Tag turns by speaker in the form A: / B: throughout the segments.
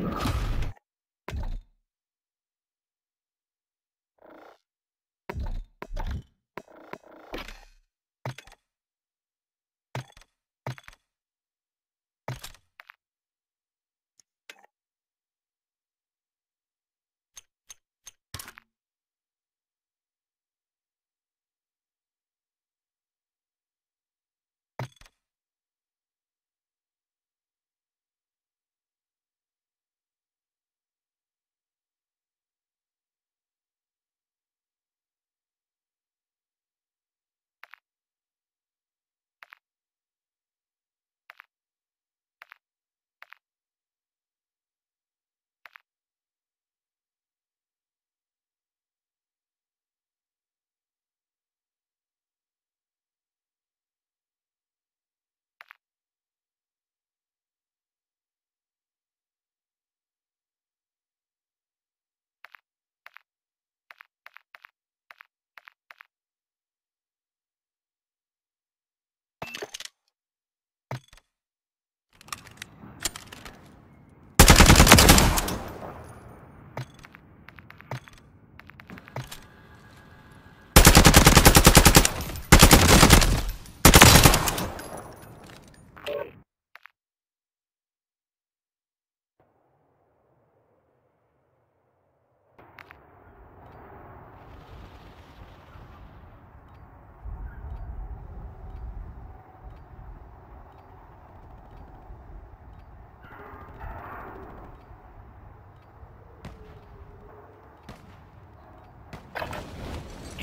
A: Yeah.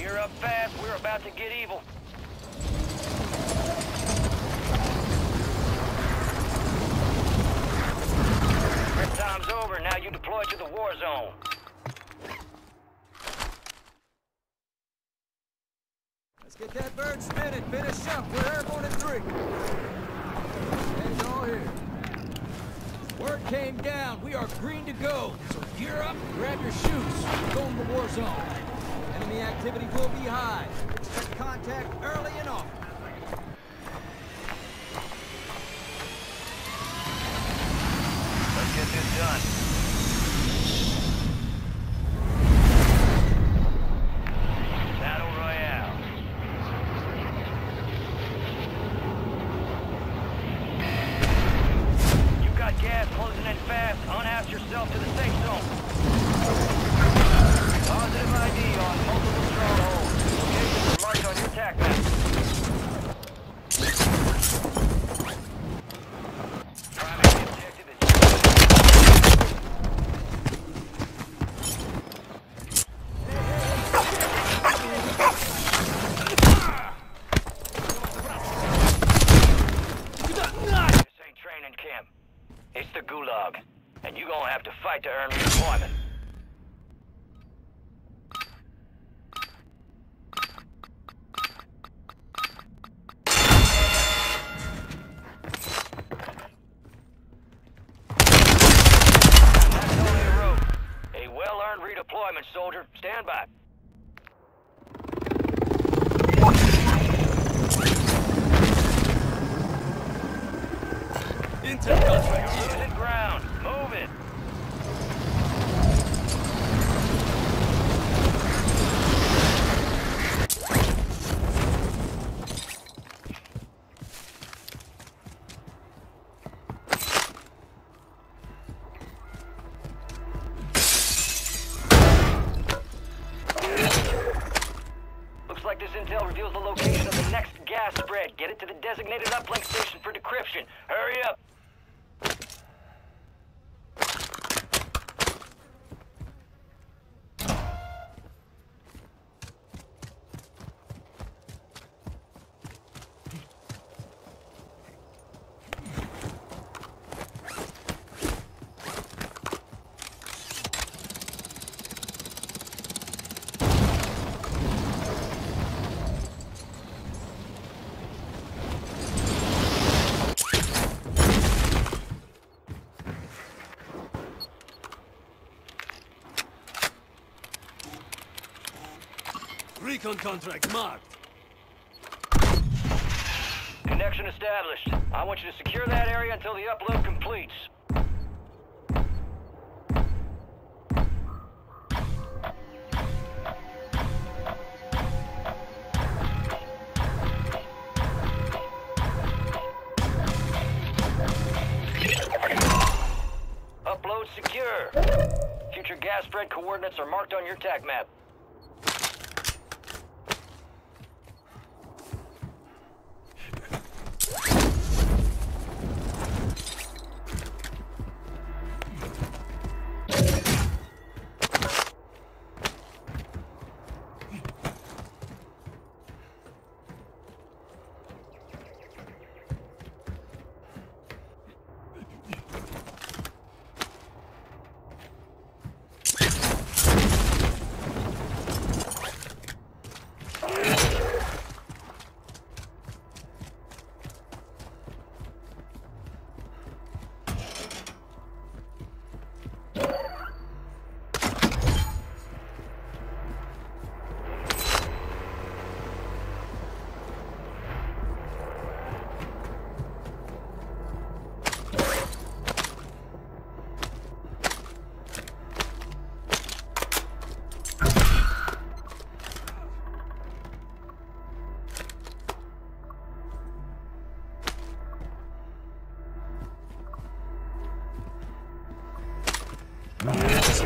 A: You're up fast. We're about to get evil. Your time's over. Now you deploy to the war zone.
B: to
A: fight to earn redeployment. redeployment, soldier. Stand by. Intel contract.
C: Recon contract marked.
A: Connection established. I want you to secure that area until the upload completes.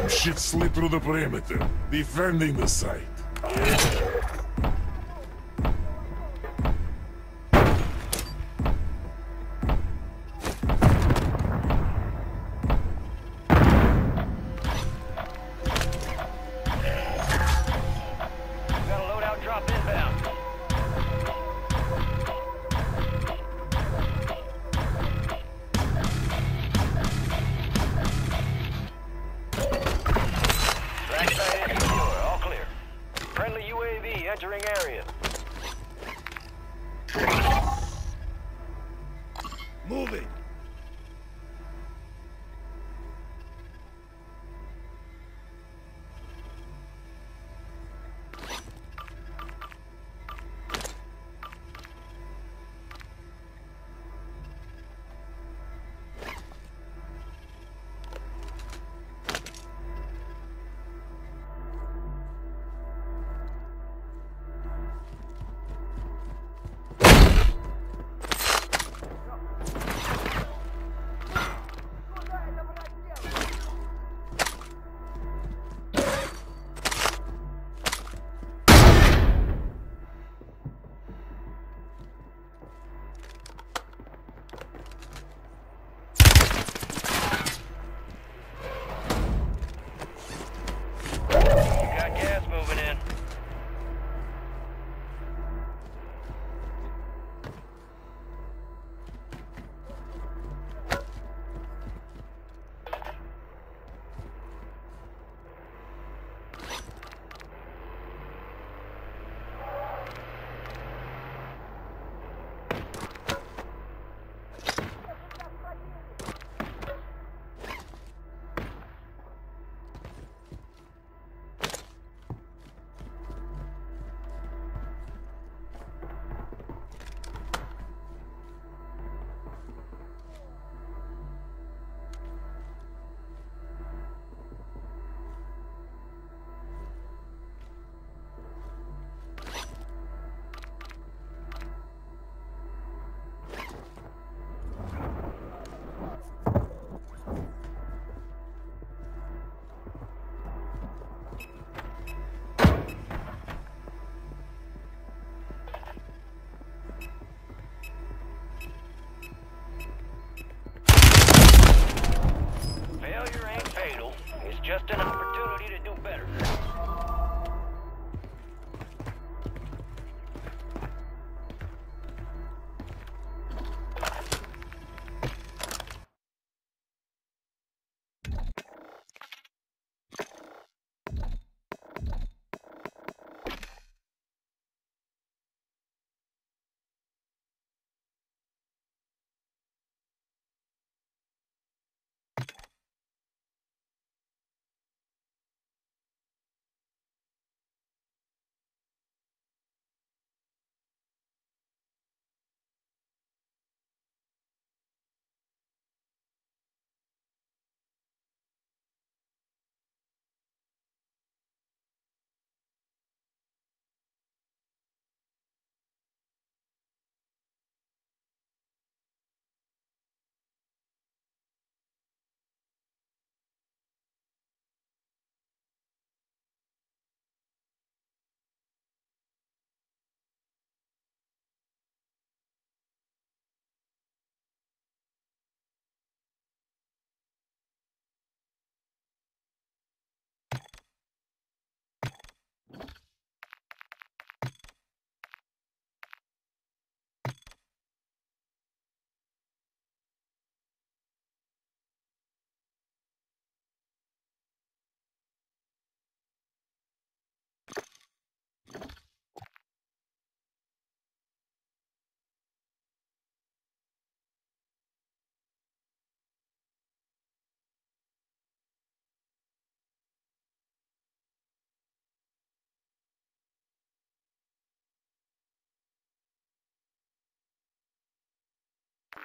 D: Shit slipped through the perimeter, defending the site.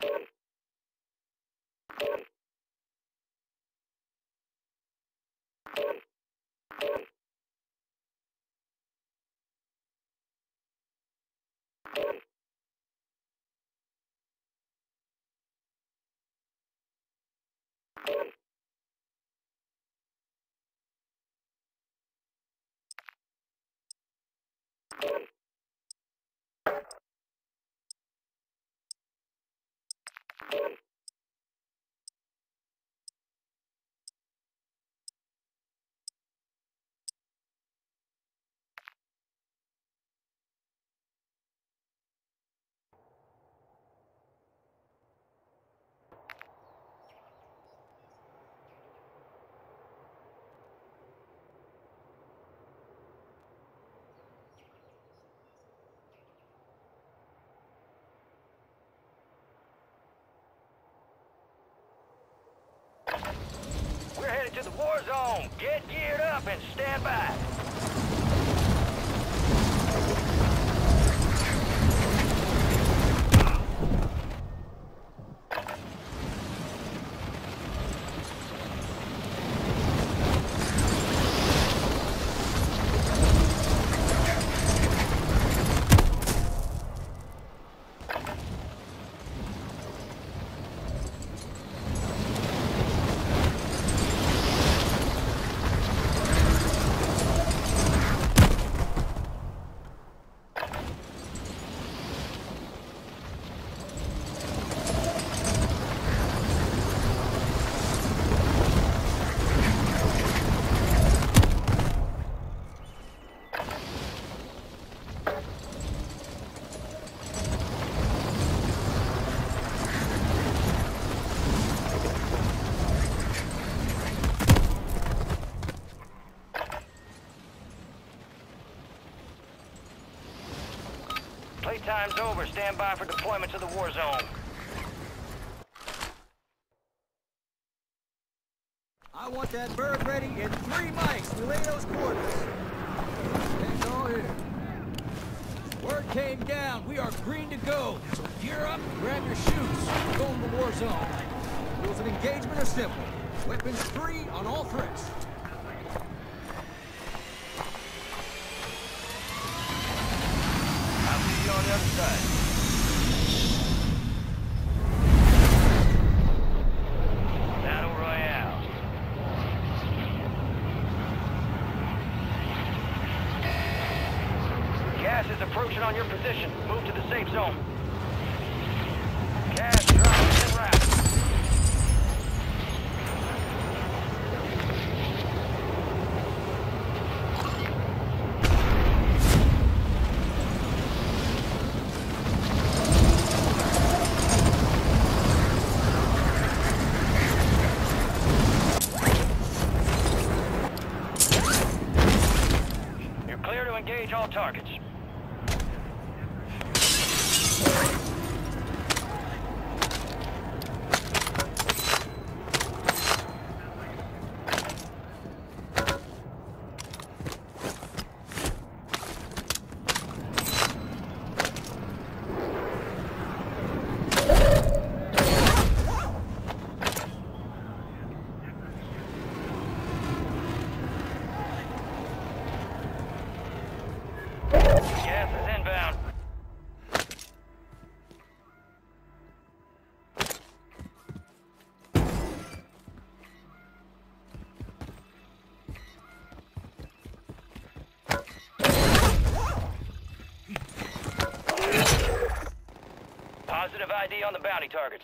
A: Thank you. To the war zone. Get geared up and stand by. Playtime's over. Stand by for deployment to the war zone.
B: I want that bird ready in three mics. Relay those quarters. All here. Word came down. We are green to go. So gear up, grab your shoes. We're going to the war zone. Rules of engagement are simple. Weapons free on all threats.
A: ID on the bounty targets.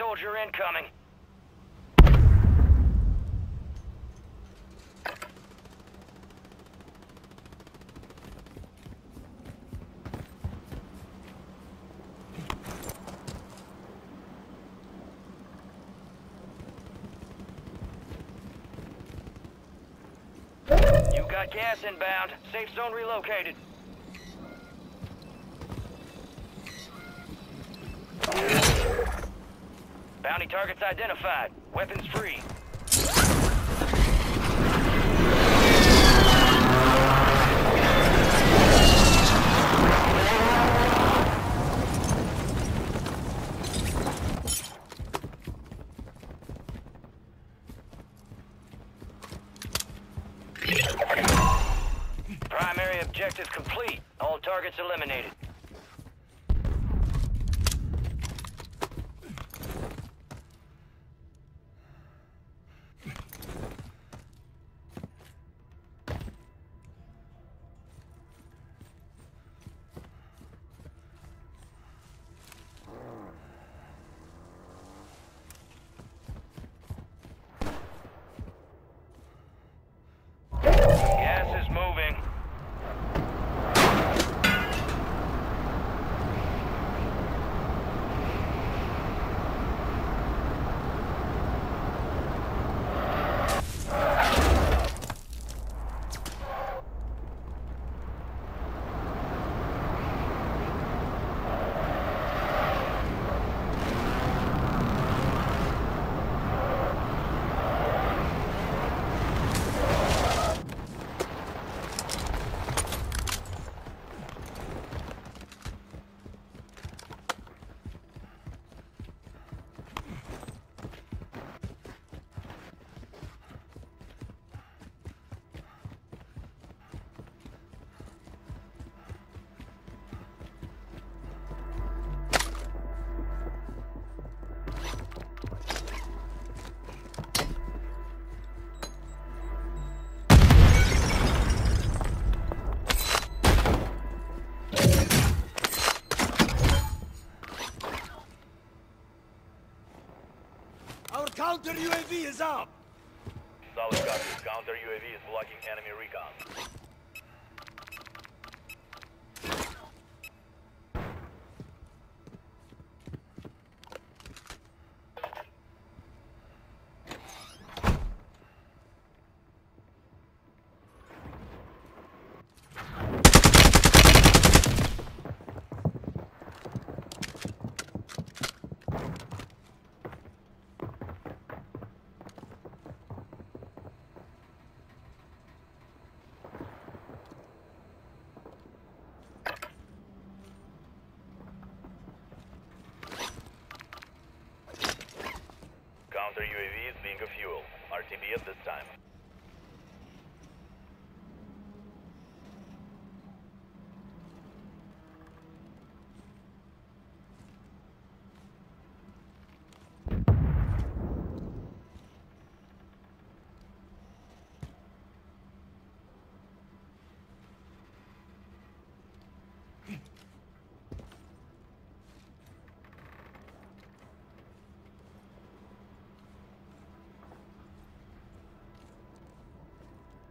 A: Soldier incoming. You got gas inbound. Safe zone relocated. Bounty targets identified. Weapons free.
C: Counter UAV is up.
E: Solid copy. Counter UAV is blocking enemy recon. Counter UAV is being a RTB at this time.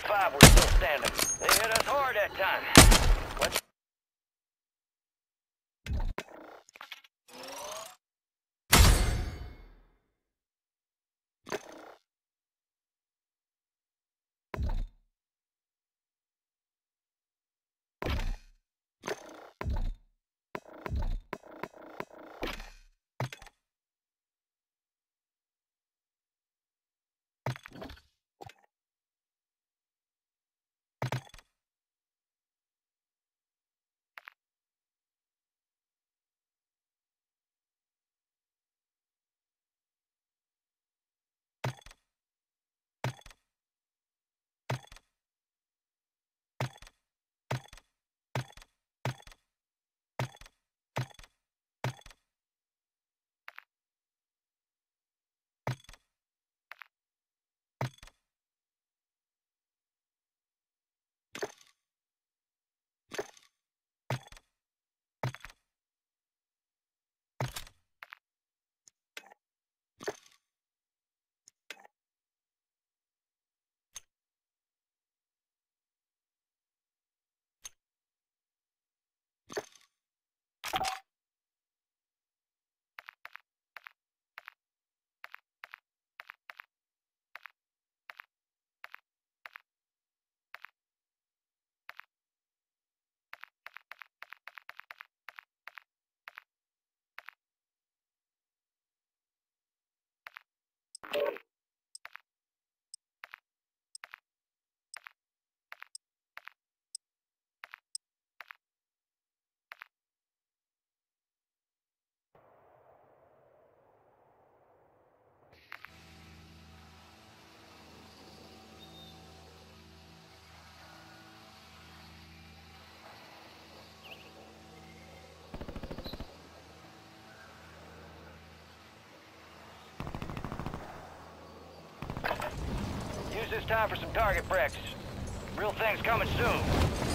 A: 25 were still standing. They hit us hard that time. you it's time for some target practice. Real thing's coming soon.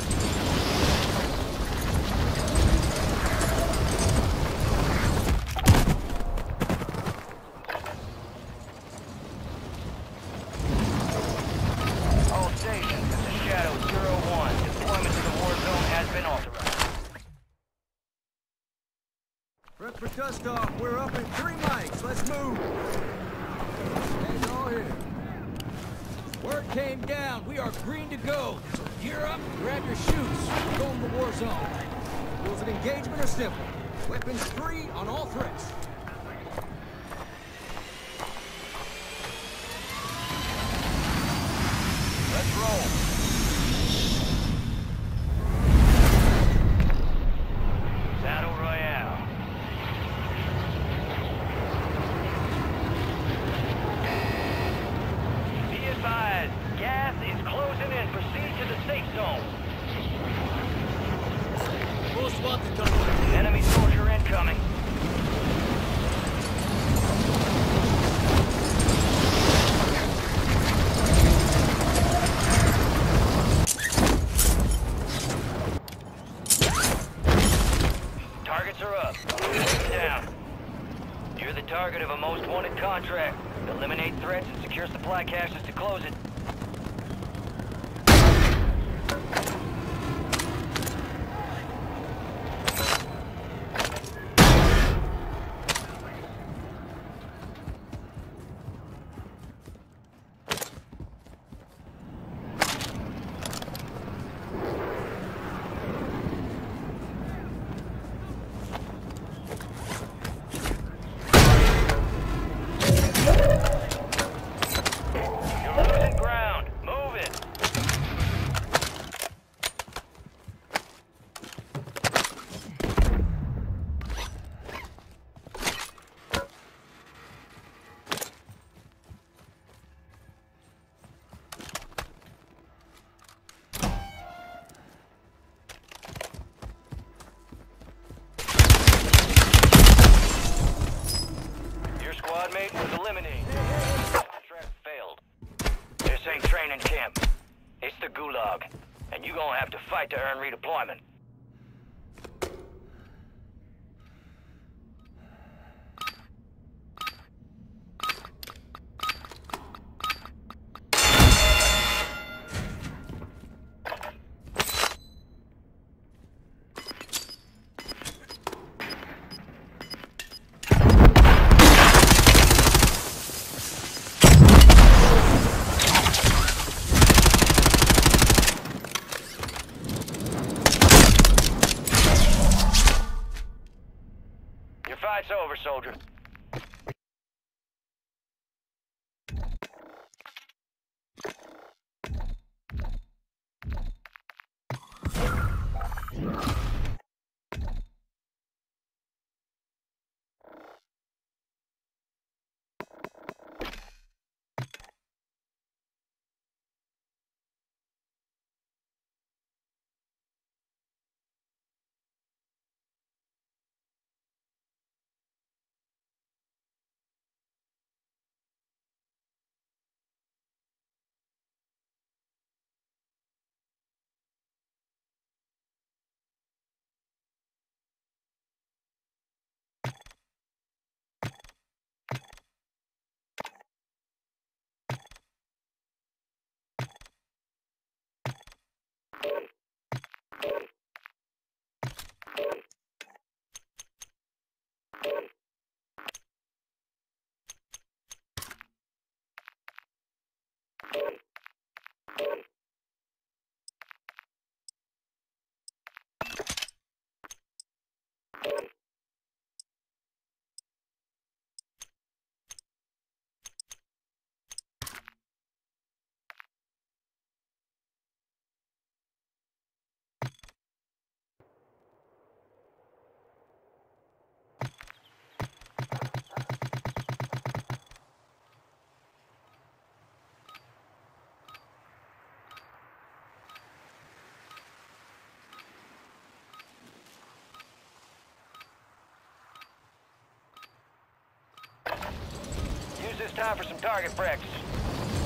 A: it's time for some target practice.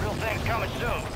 A: Real thing's coming soon.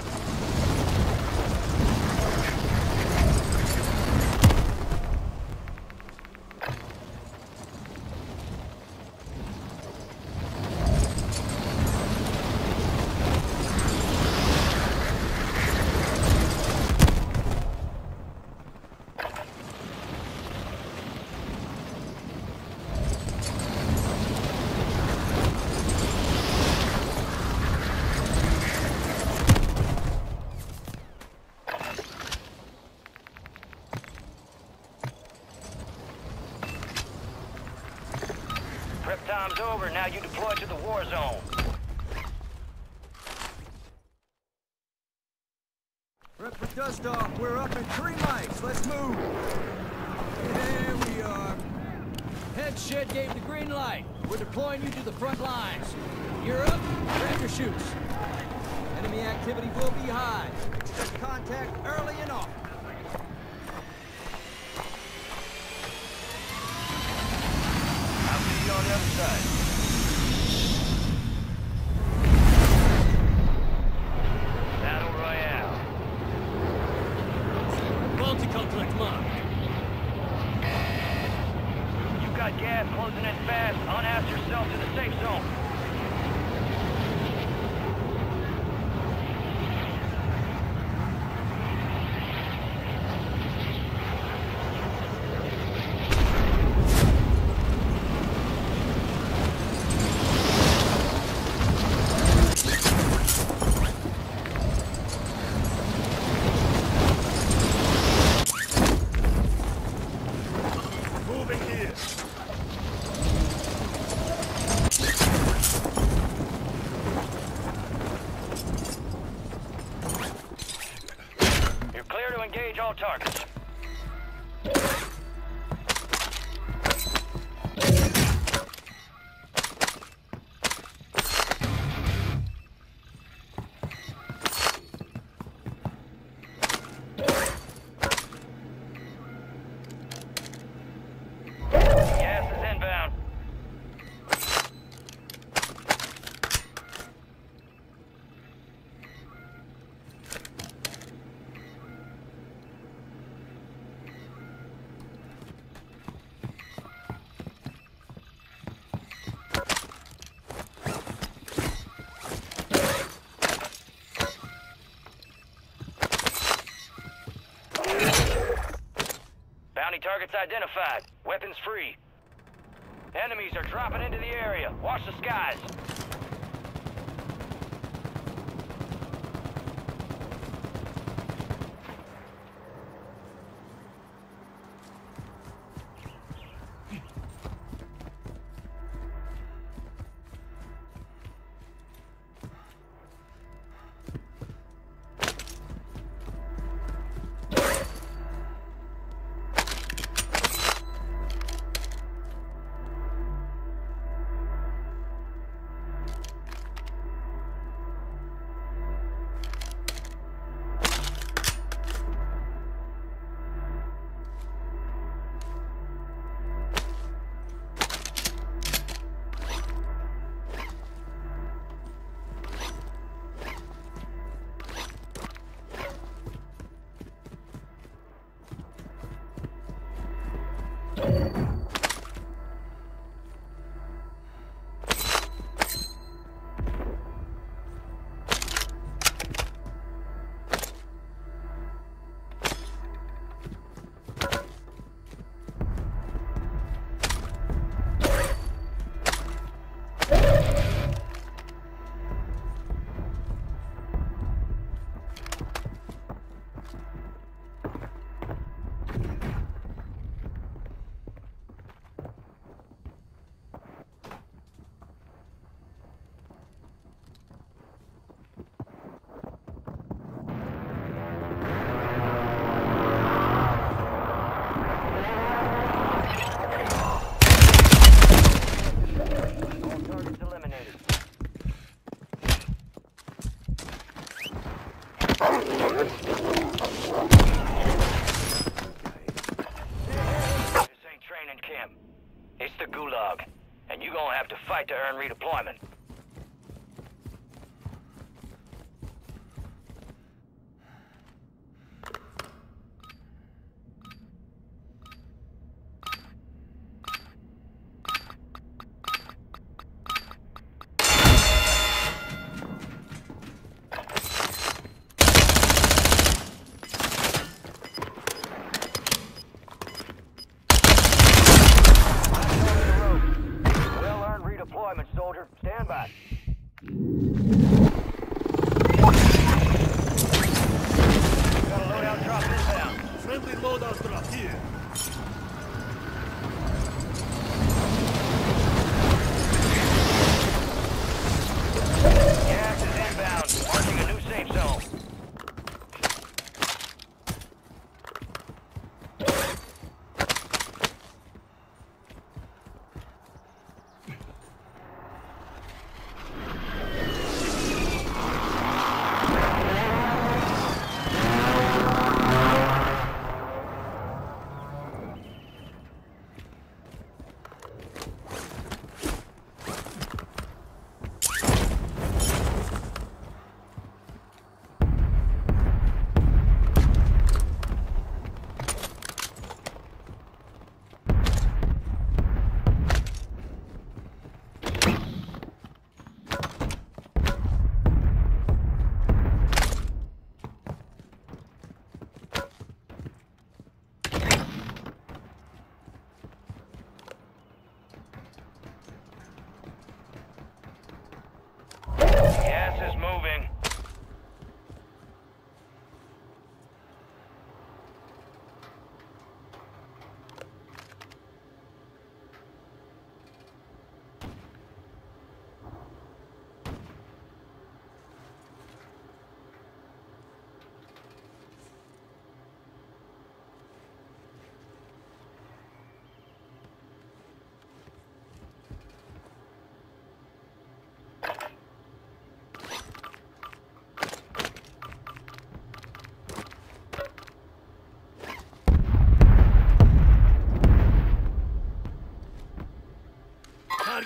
A: all targets. Targets identified. Weapons free. Enemies are dropping into the area. Watch the skies.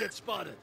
C: get spotted.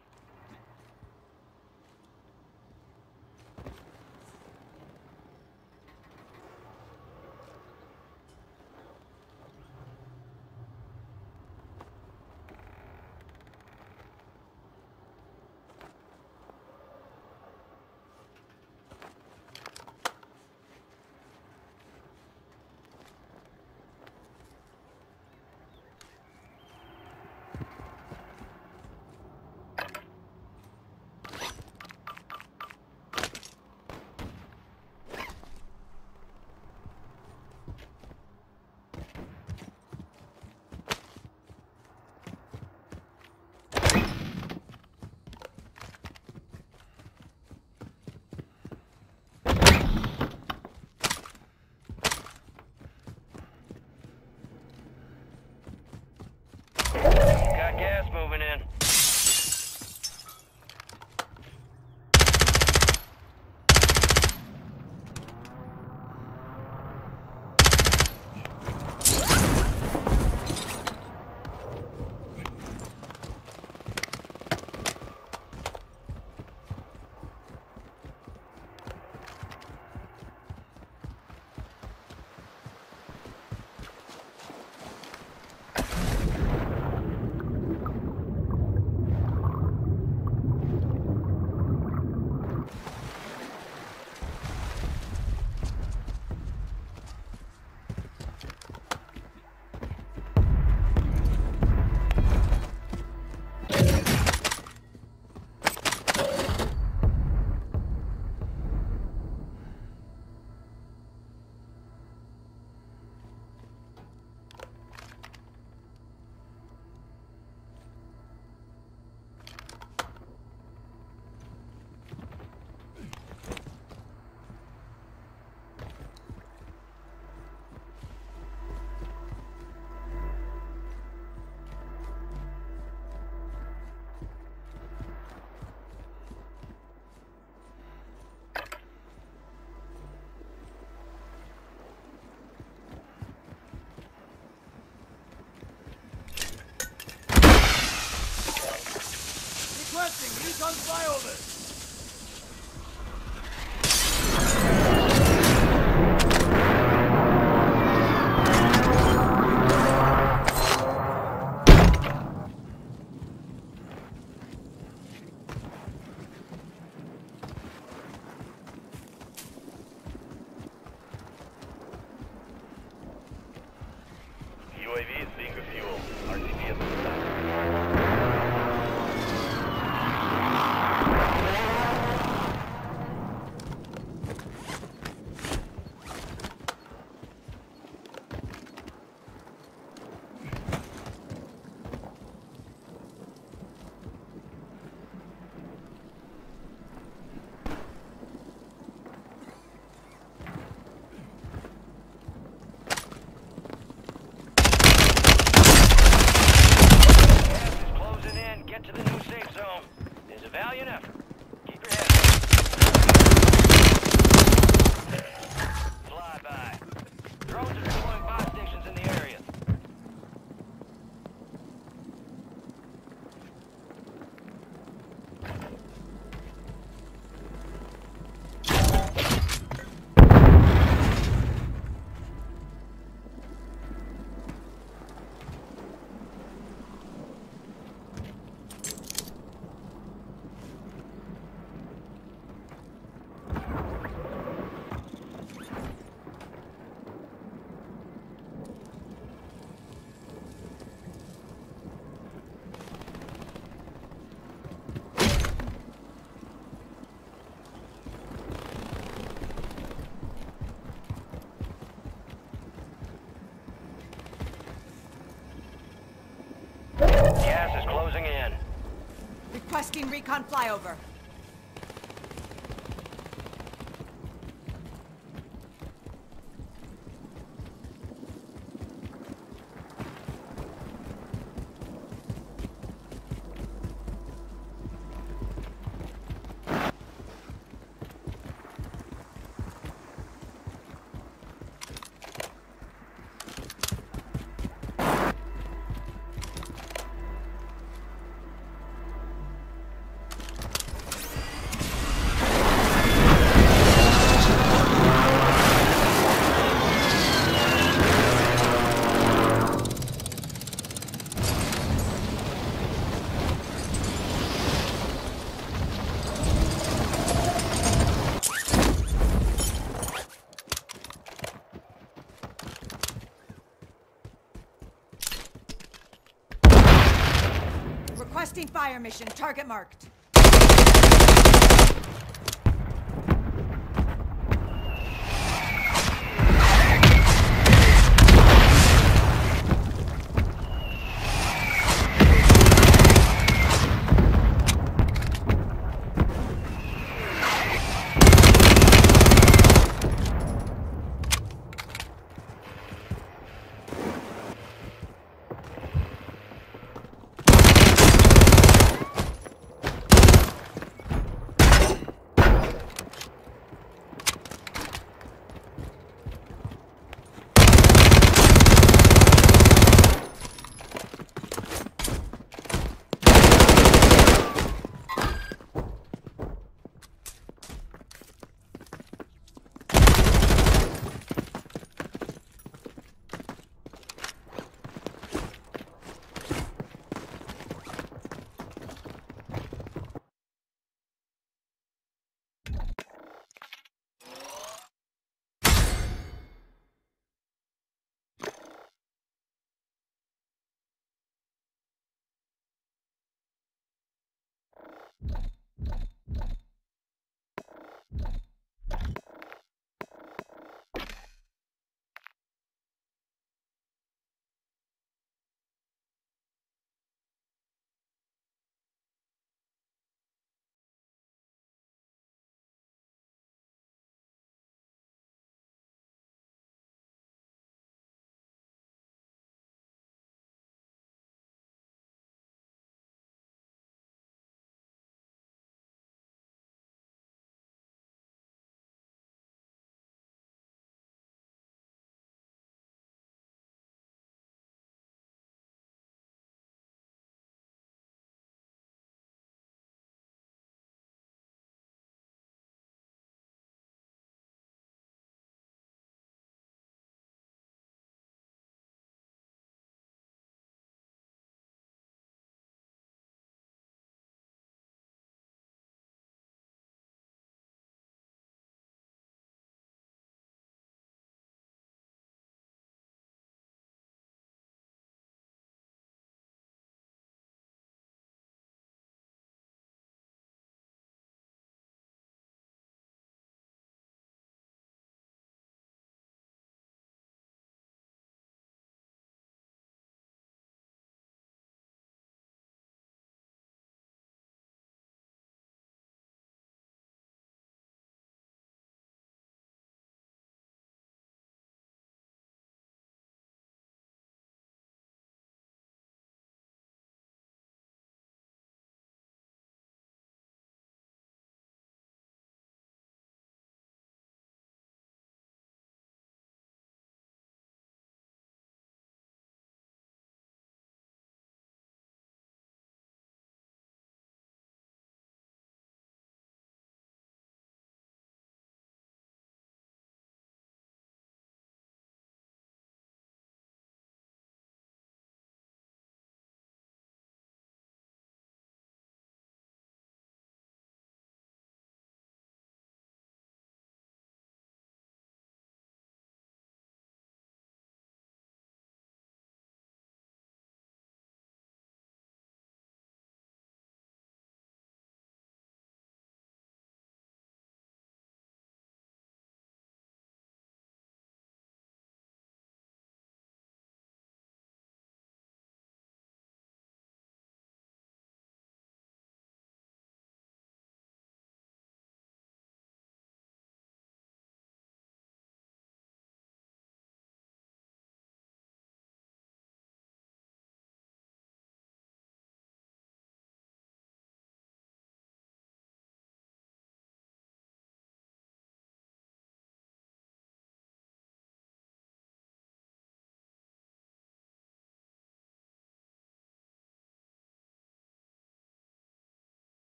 A: Don't buy!
F: Risking recon flyover. Fire mission. Target marked.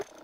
A: you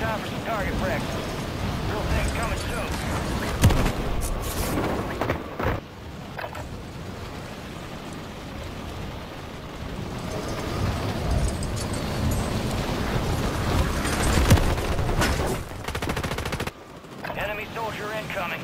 A: time target practice. Real things coming soon. Enemy soldier incoming.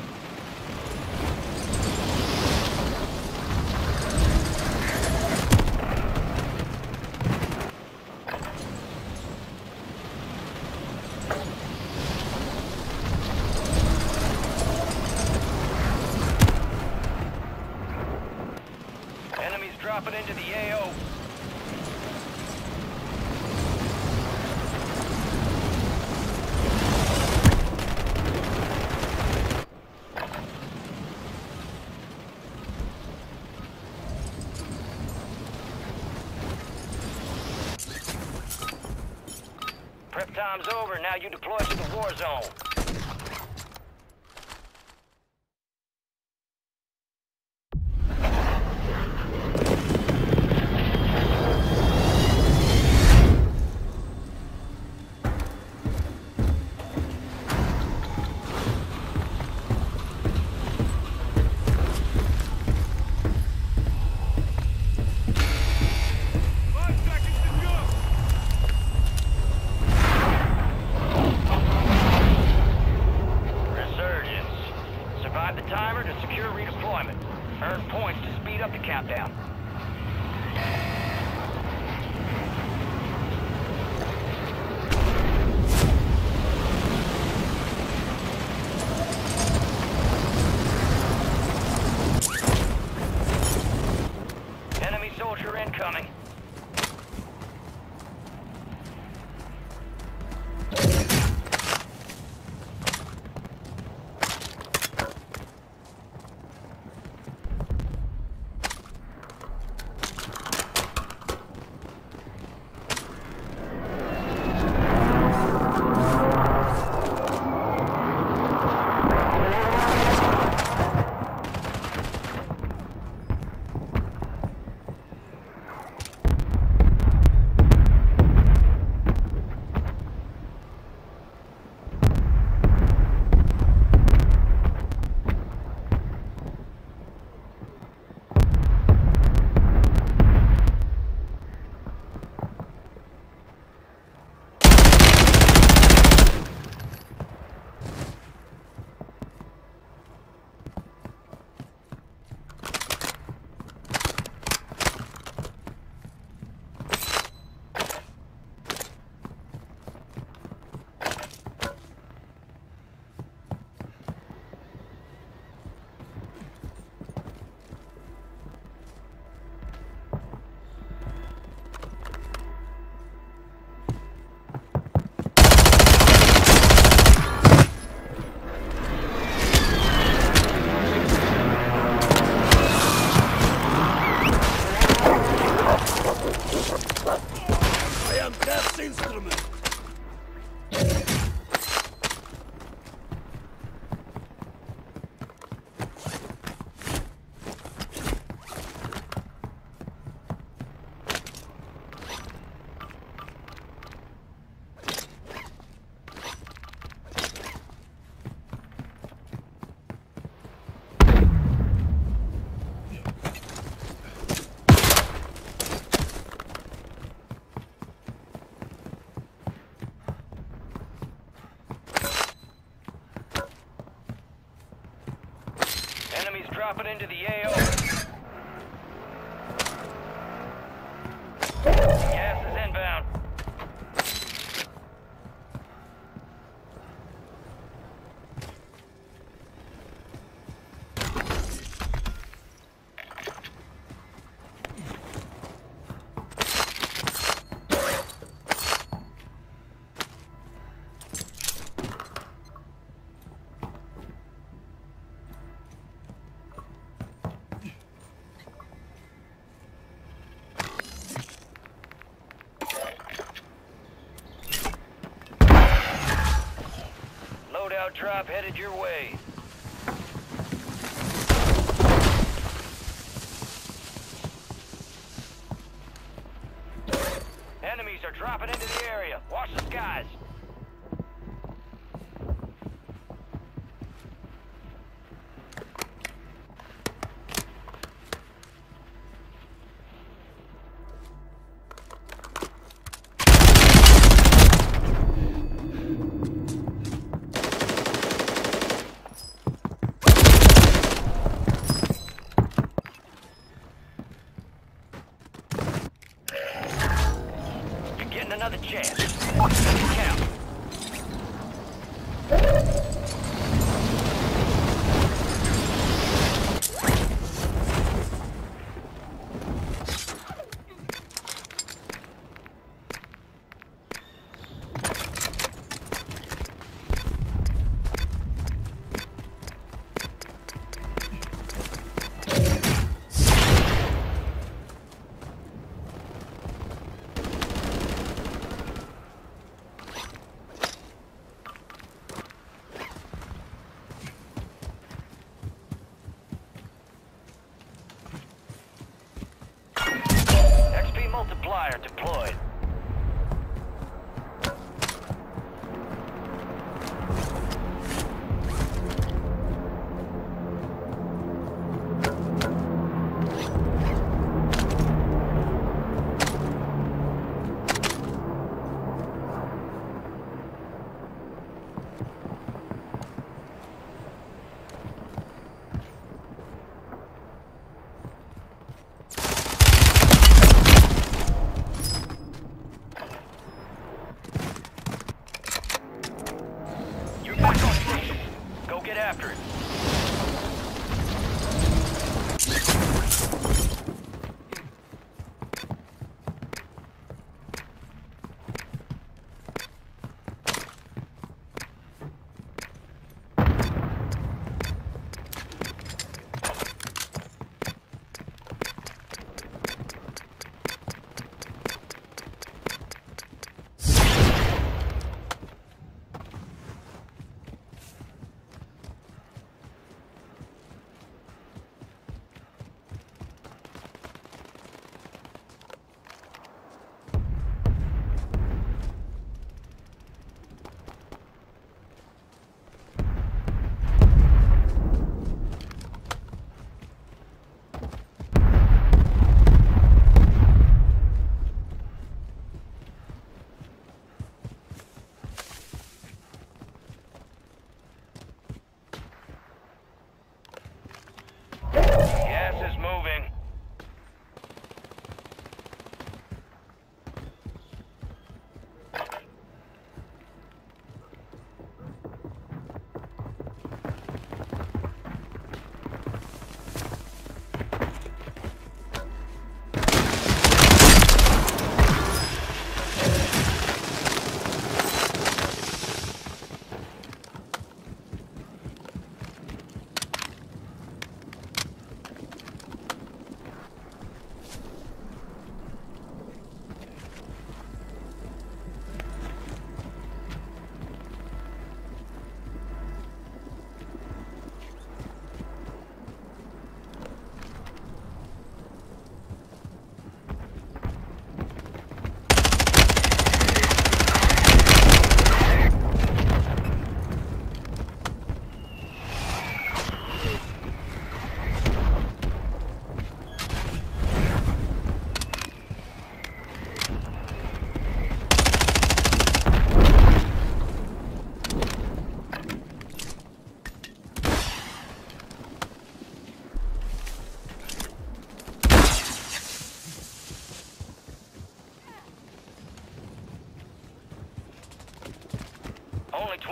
A: Enemies dropping into the AO. Prep time's over. Now you deploy to the war zone. Enemies dropping into the drop headed your way. Enemies are dropping into the area. Watch the skies.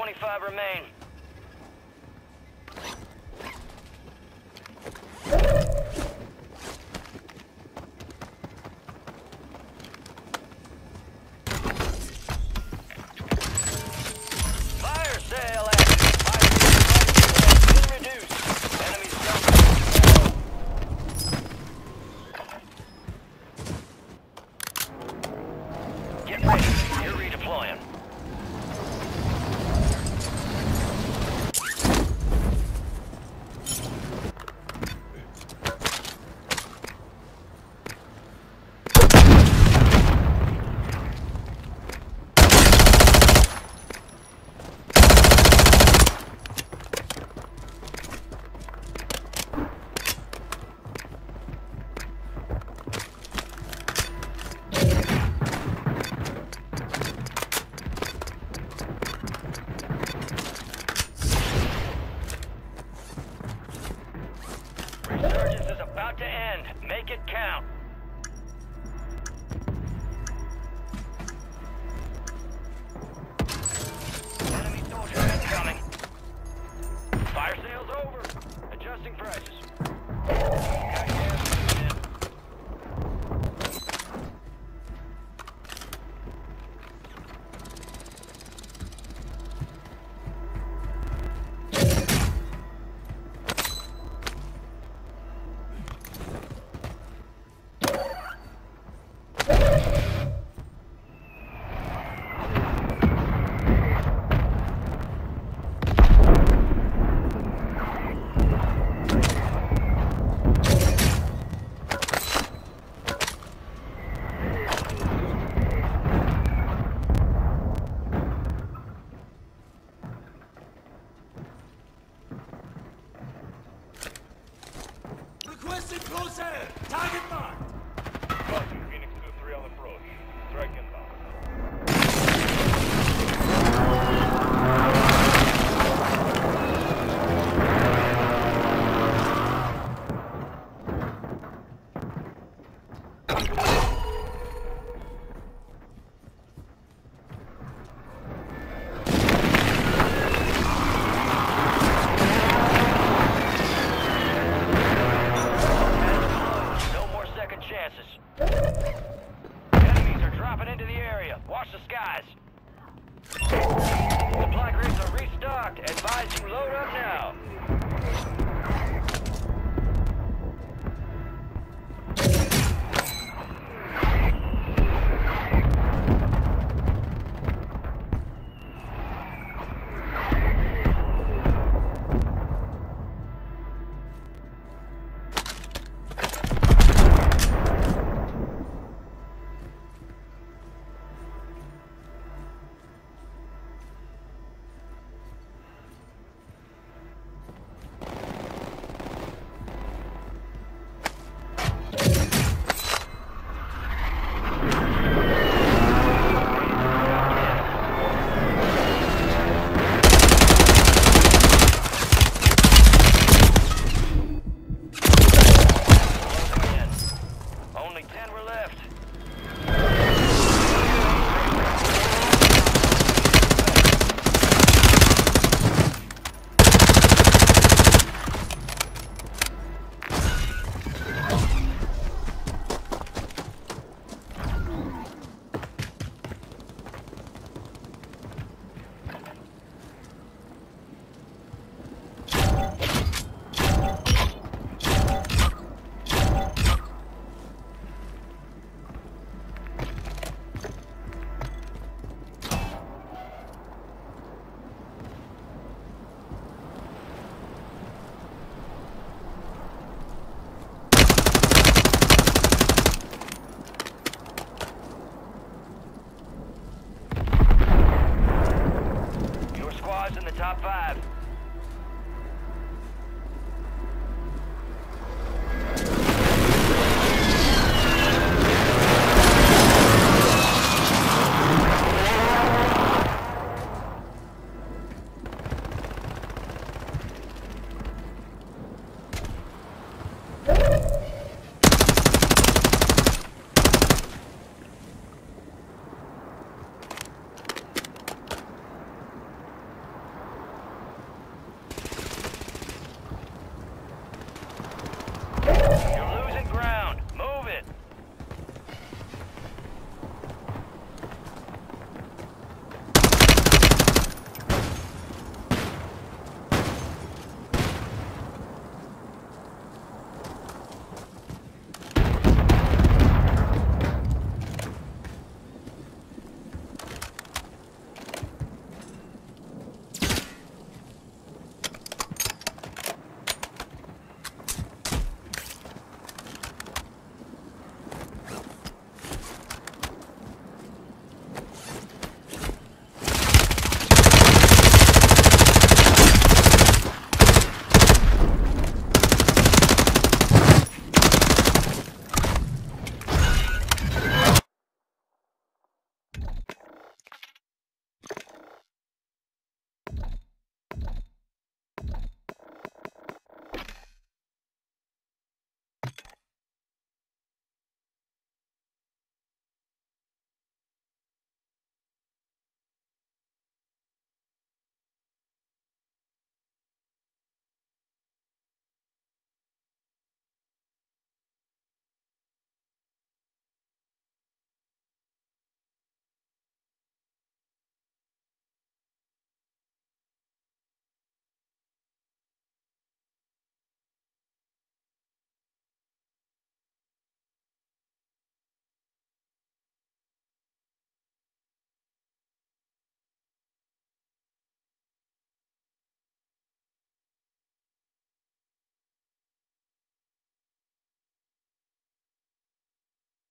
A: 25 remain.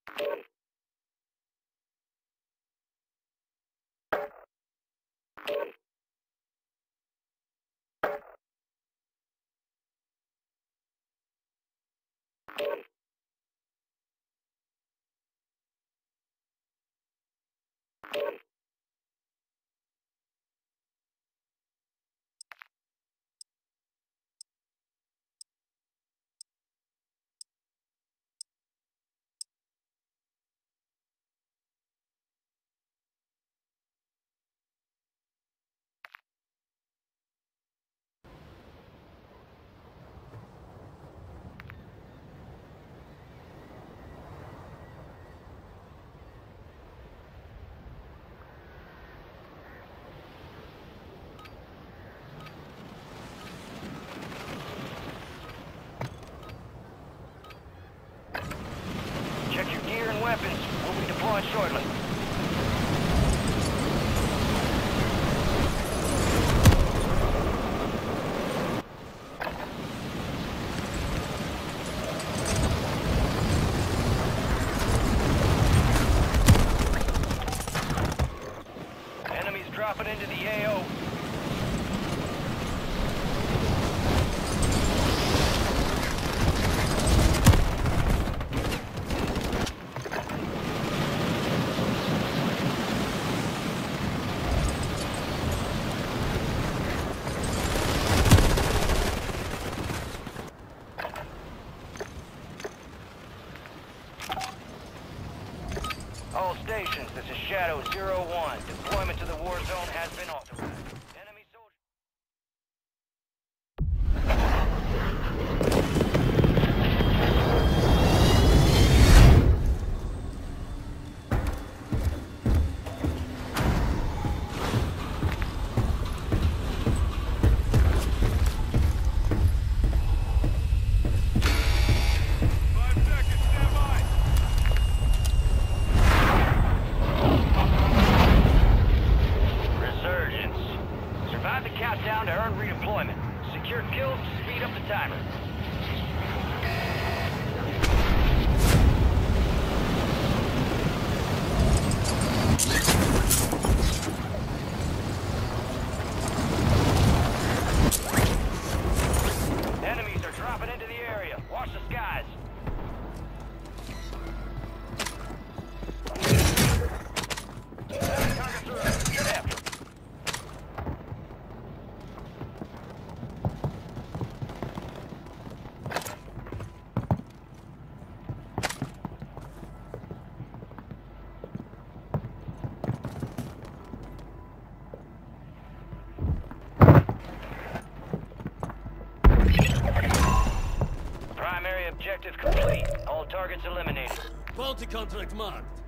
A: Thank you
C: targets eliminated.
A: Bounty contract marked.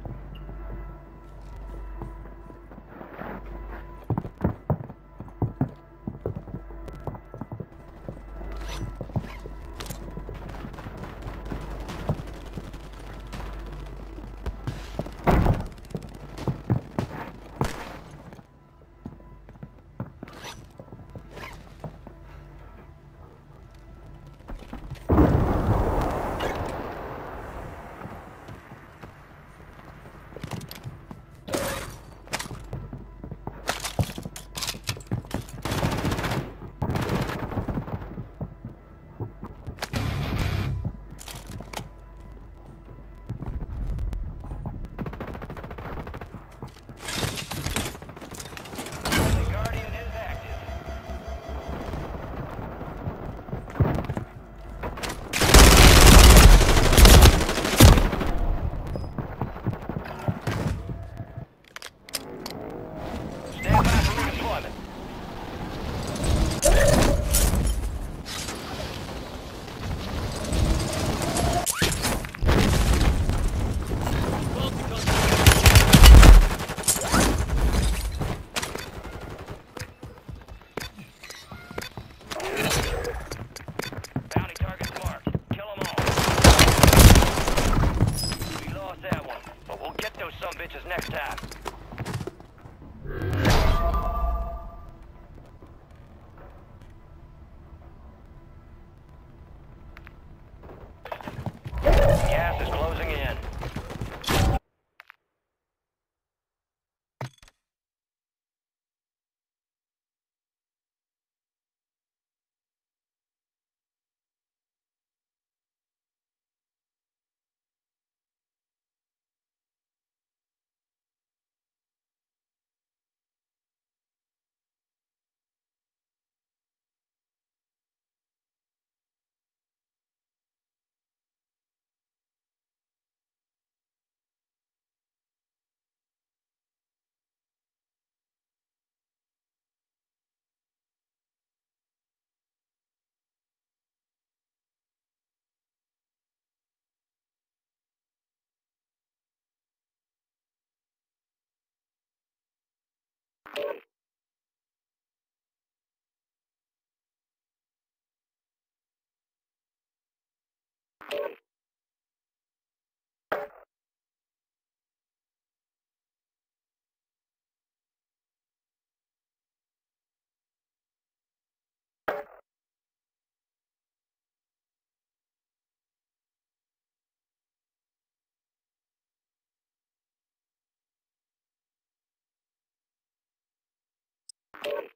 A: Okay.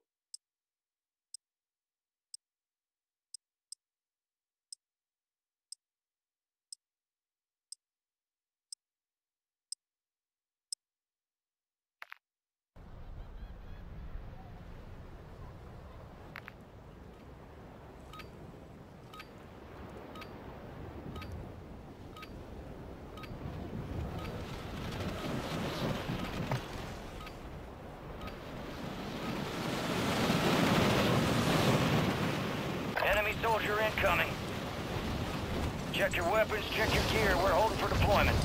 A: Check your weapons, check your gear. We're holding for deployment.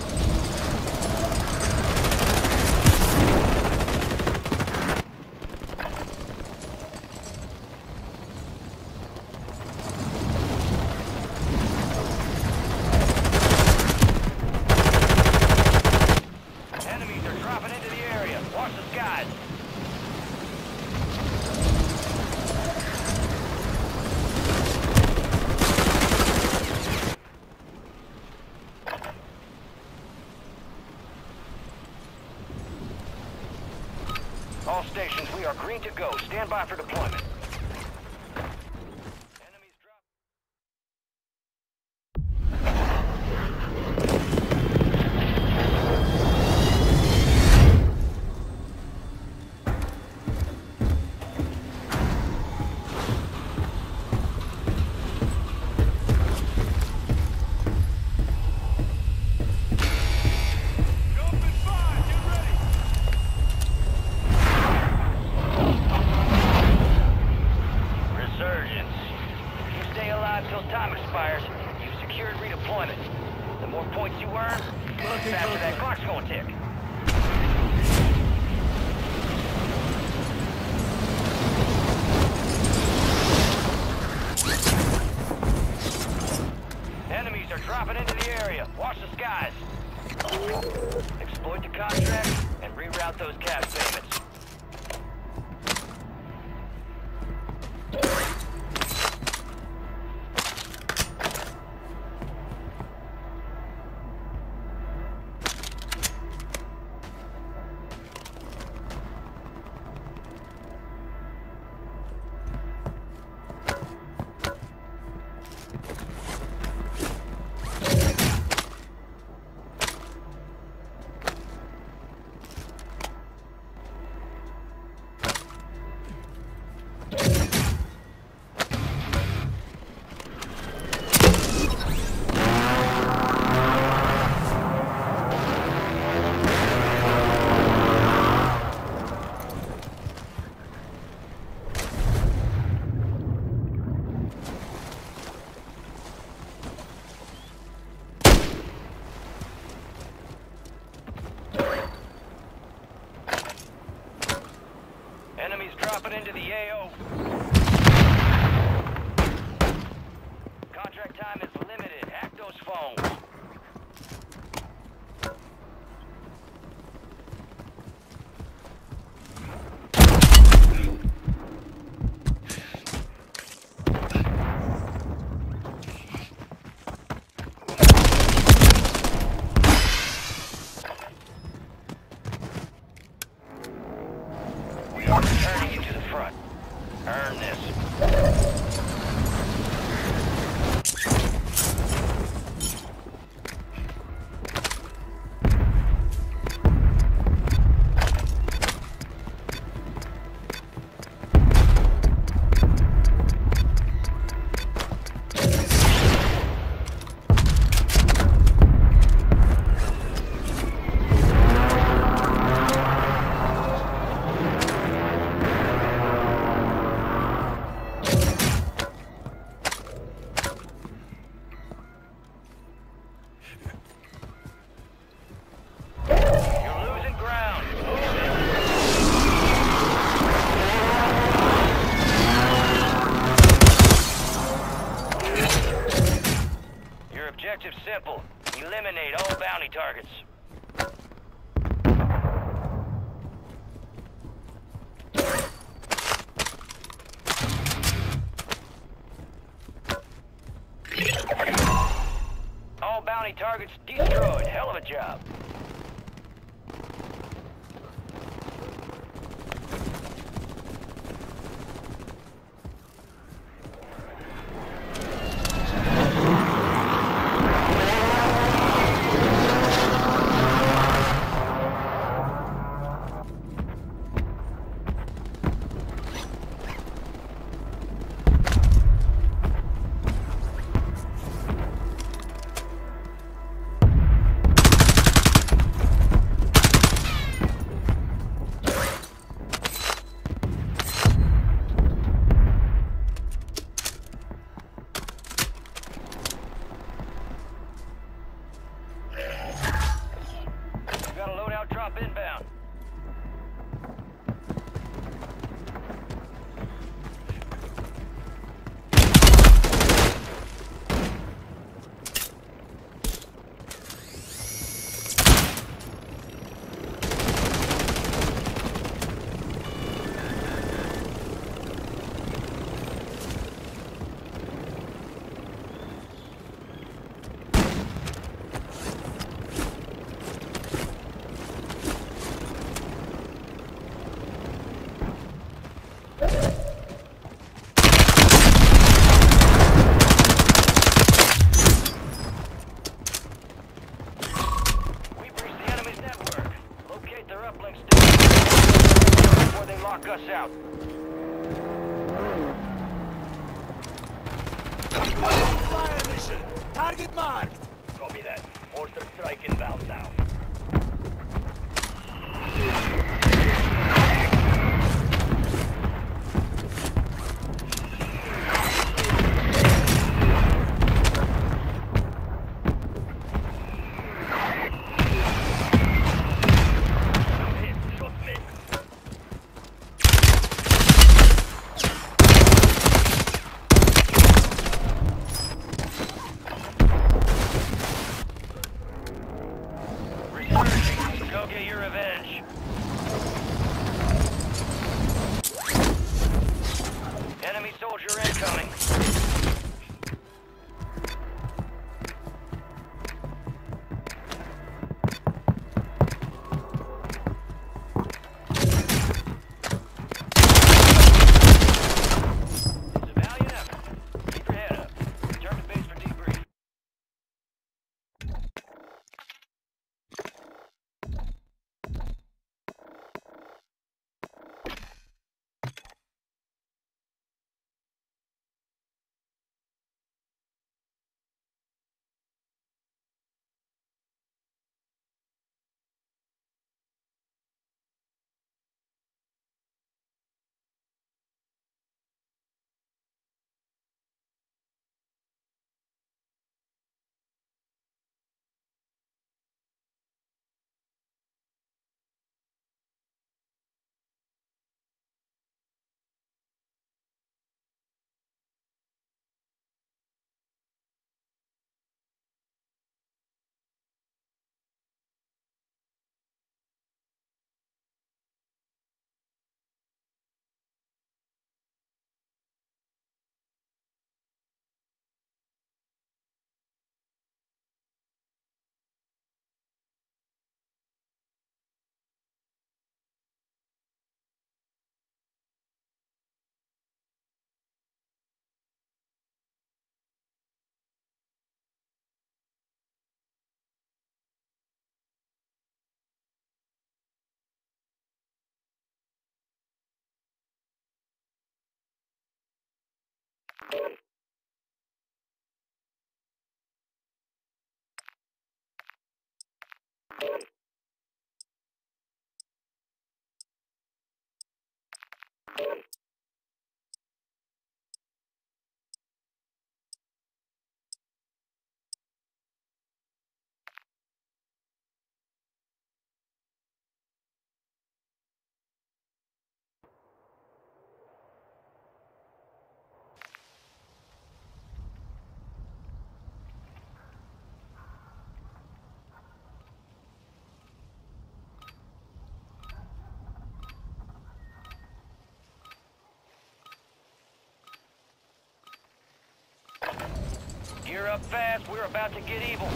A: Gear up fast. We're about to get evil.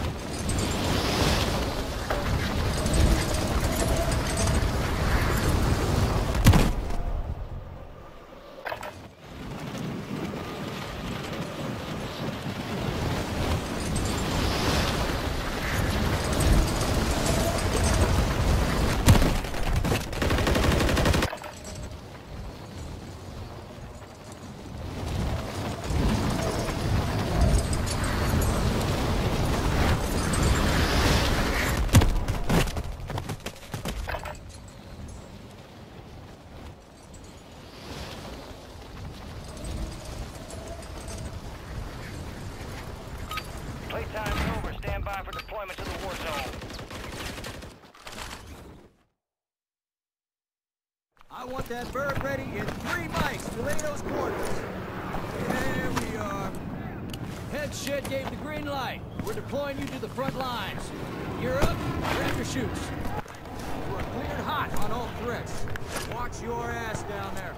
A: Playtime's over. Stand by for deployment to the war zone.
B: I want that bird ready in three mikes to lay those quarters. There we are. Head shed gave the green light. We're deploying you to the front lines. You're up, grab your chutes. We're cleared hot on all threats. Watch your ass down there.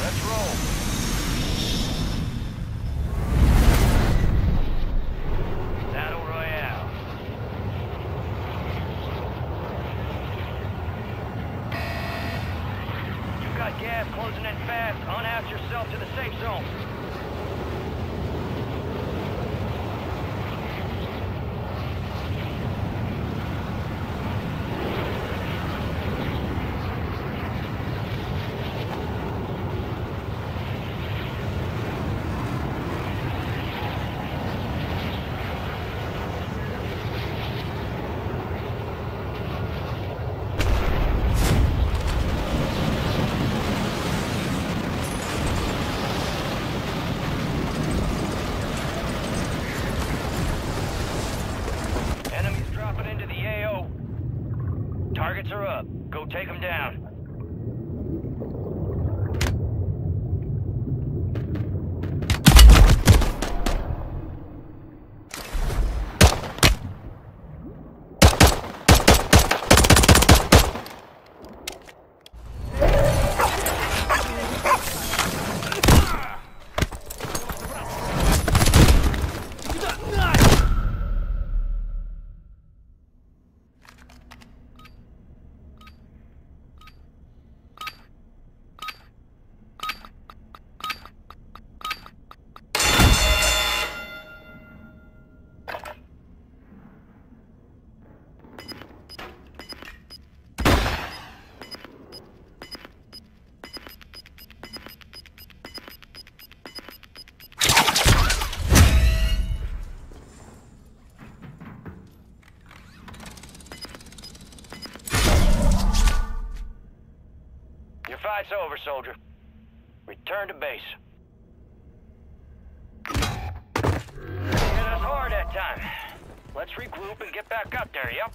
A: Let's roll. Fight's over, soldier. Return to base. Hit us hard that time. Let's regroup and get back up there, yep?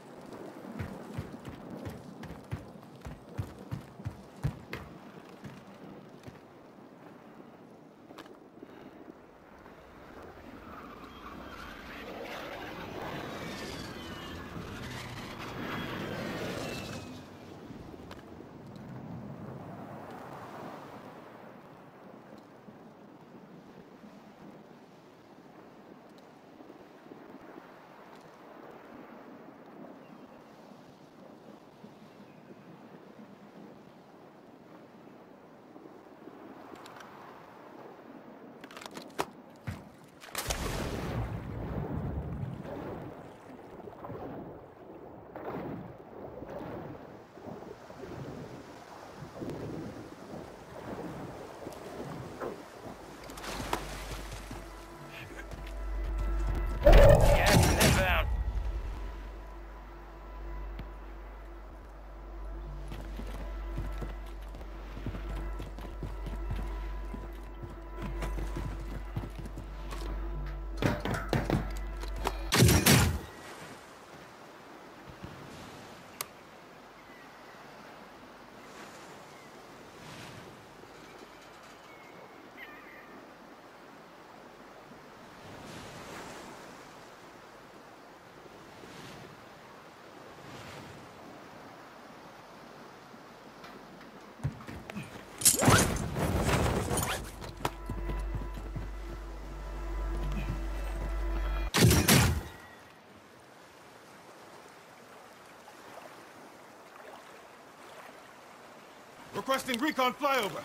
C: Requesting recon flyover.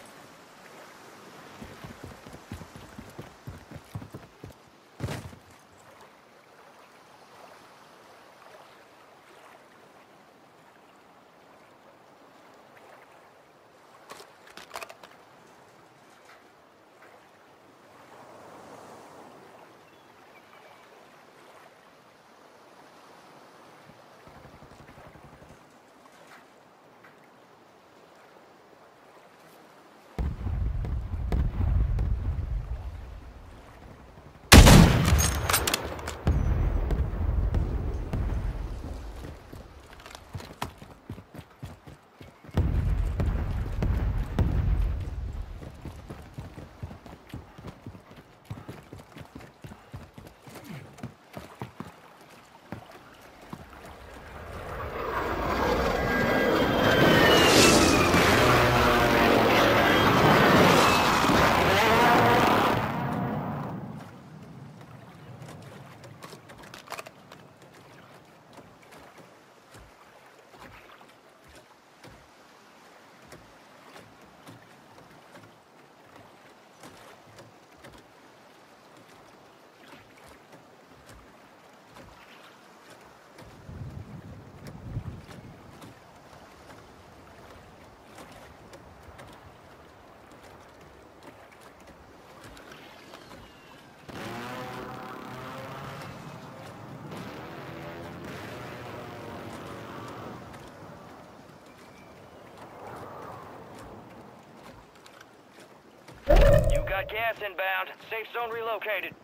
A: You got gas inbound. Safe zone relocated.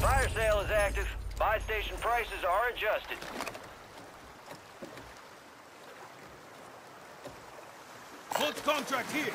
A: Fire sale is active. Buy station prices are adjusted.
C: Hold contract here.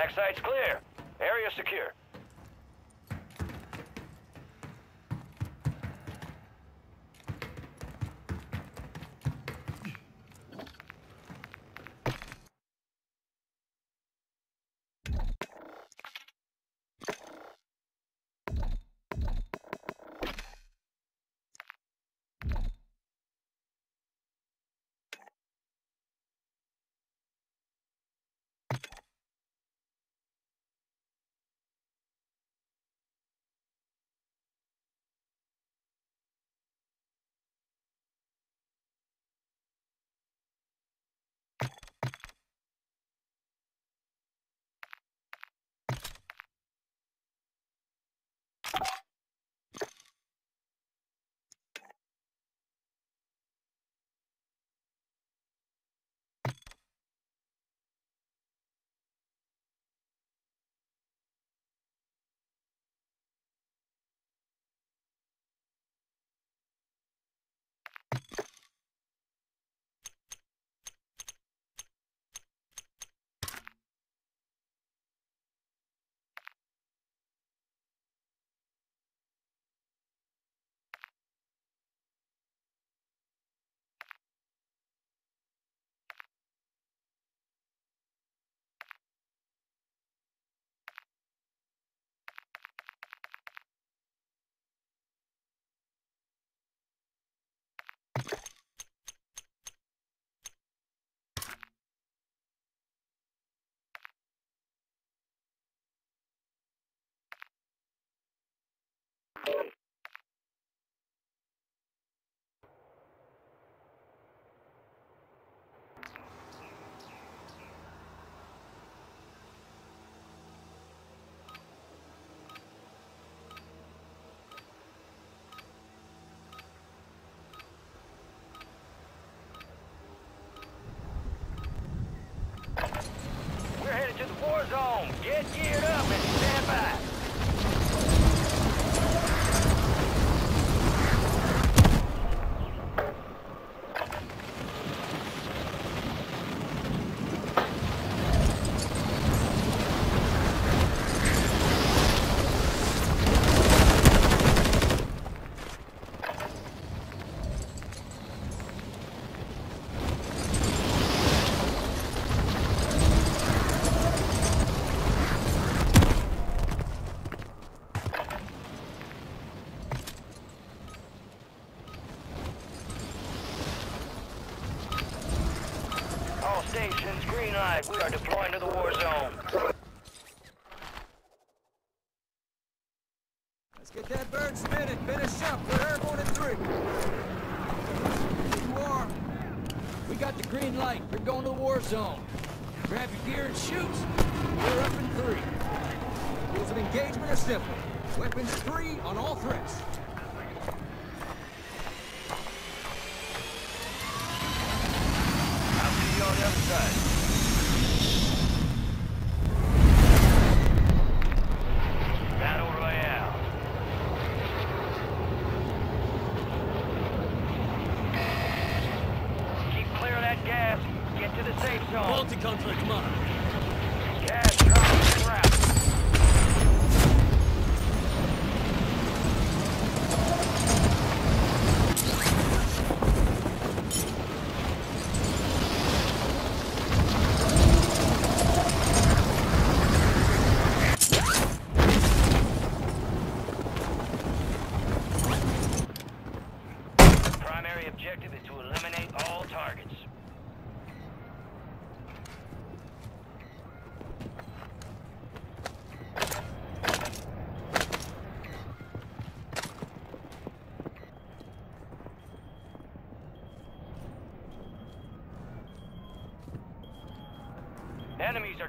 A: Black site's clear. Area secure. We are deploying to the war zone.
B: Let's get that bird spinning. Finish up. We're airborne in three. Here you are. We got the green light. We're going to the war zone. Grab your gear and shoot. We're up in three. Rules of engagement are simple. Weapons free on all threats.
A: I'll see you on the other side. Battle Royale. Keep clear of that gas. Get to the safe zone.
C: Multi-contract mark.
A: Gas dropping trap. Primary objective is to eliminate all targets. Enemies are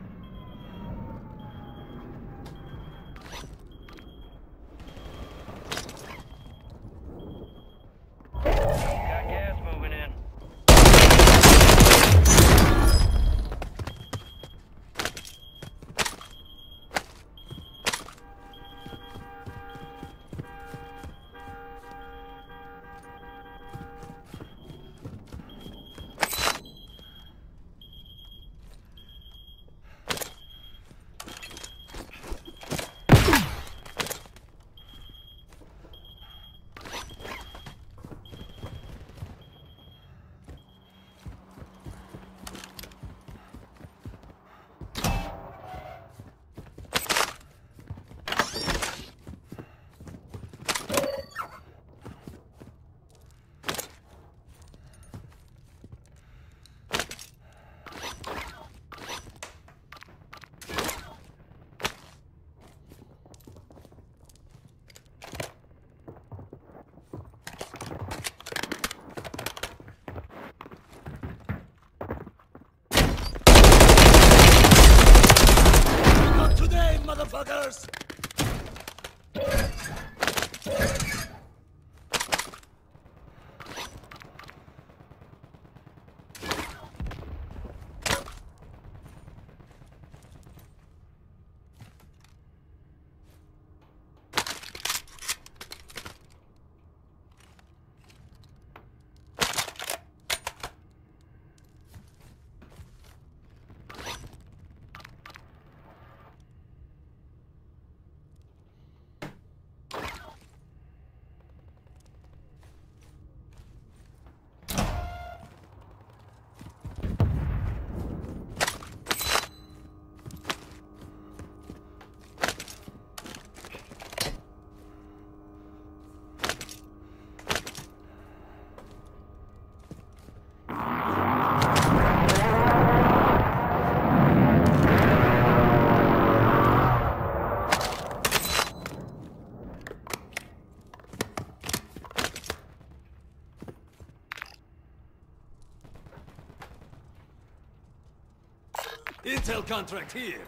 C: Intel contract here.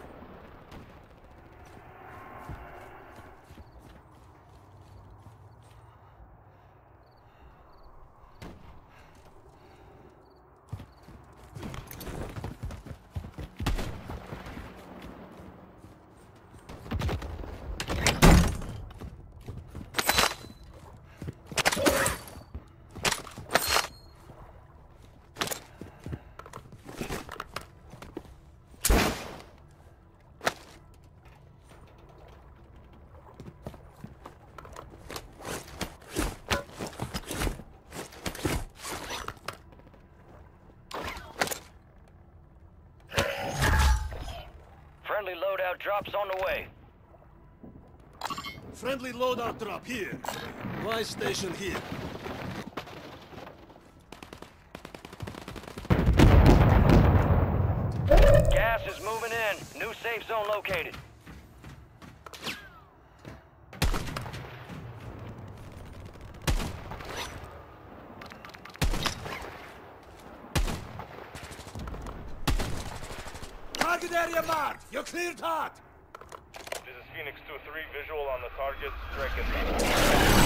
A: Friendly drops on the way.
C: Friendly loadout drop here. Buy station here.
A: Gas is moving in. New safe zone located.
C: Target area marked. You're cleared hot.
E: Phoenix 2-3, visual on the target, strike it.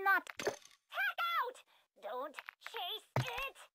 A: not. Heck out! Don't chase it!